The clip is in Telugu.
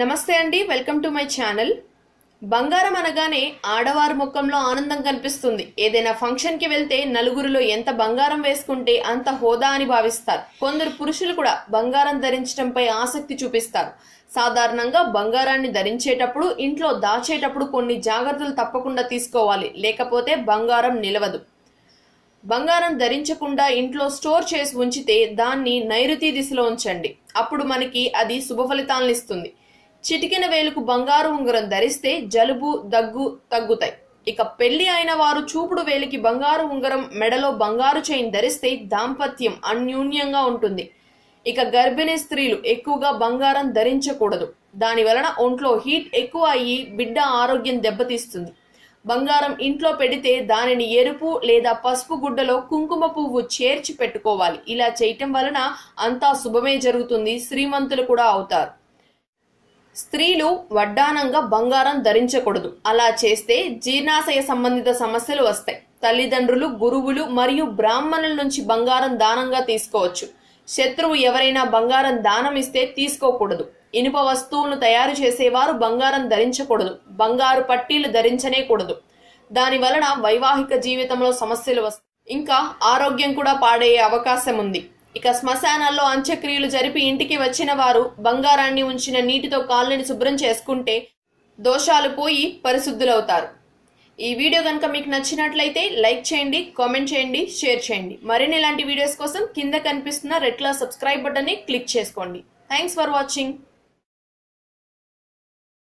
నమస్తే అండి వెల్కమ్ టు మై ఛానల్. బంగారం అనగానే ఆడవారి ముఖంలో ఆనందం కనిపిస్తుంది. ఏదైనా ఫంక్షన్కి వెళ్తే నలుగురిలో ఎంత బంగారం వేసుకుంటే అంత హోదా అని భావిస్తారు. కొందరు పురుషులు కూడా బంగారం ధరించడంపై ఆసక్తి చూపిస్తారు. సాధారణంగా బంగారాన్ని ధరించేటప్పుడు ఇంట్లో దాచేటప్పుడు కొన్ని జాగ్రత్తలు తప్పకుండా తీసుకోవాలి. లేకపోతే బంగారం నిలవదు. బంగారం ధరించకుండా ఇంట్లో స్టోర్ చేసి ఉంచితే దాన్ని నైరుతి దిశలో ఉంచండి. అప్పుడు మనకి అది శుభ ఫలితాలను ఇస్తుంది. చిటికిన వేలుకు బంగారు ఉంగరం ధరిస్తే జలుబు దగ్గు తగ్గుతాయి. ఇక పెళ్ళి అయిన వారు చూపుడు వేలికి బంగారు ఉంగరం మెడలో బంగారు చైన్ ధరిస్తే దాంపత్యం అన్యూన్యంగా ఉంటుంది. ఇక గర్భిణీ స్త్రీలు ఎక్కువగా బంగారం ధరించకూడదు. దాని వలన ఒంట్లో హీట్ ఎక్కువ అయ్యి బిడ్డ ఆరోగ్యం దెబ్బతీస్తుంది. బంగారం ఇంట్లో పెడితే దానిని ఎరుపు లేదా పసుపు గుడ్డలో కుంకుమ పువ్వు చేర్చి పెట్టుకోవాలి. ఇలా చేయటం వలన అంతా శుభమే జరుగుతుంది. శ్రీమంతులు కూడా అవుతారు. స్త్రీలు వడ్డానంగా బంగారం ధరించకూడదు. అలా చేస్తే జీర్ణాశయ సంబంధిత సమస్యలు వస్తాయి. తల్లిదండ్రులు గురువులు మరియు బ్రాహ్మణుల నుంచి బంగారం దానంగా తీసుకోవచ్చు. శత్రువు ఎవరైనా బంగారం దానం ఇస్తే తీసుకోకూడదు. ఇనుప వస్తువులను తయారు చేసేవారు బంగారం ధరించకూడదు. బంగారు పట్టీలు ధరించనే కూడదు. దాని వలన వైవాహిక జీవితంలో సమస్యలు వస్తాయి. ఇంకా ఆరోగ్యం కూడా పాడయ్యే అవకాశం ఉంది. ఇక శ్మశానాల్లో అంత్యక్రియలు జరిపి ఇంటికి వచ్చిన వారు బంగారాన్ని ఉంచిన నీటితో కాళ్ళని శుభ్రం చేసుకుంటే దోషాలు పోయి పరిశుద్ధులవుతారు. ఈ వీడియో కనుక మీకు నచ్చినట్లయితే లైక్ చేయండి కామెంట్ చేయండి షేర్ చేయండి. మరిన్ని ఇలాంటి వీడియోస్ కోసం కింద కనిపిస్తున్న రెడ్ కలర్ సబ్స్క్రైబ్ బటన్ని క్లిక్ చేసుకోండి. Thanks for watching.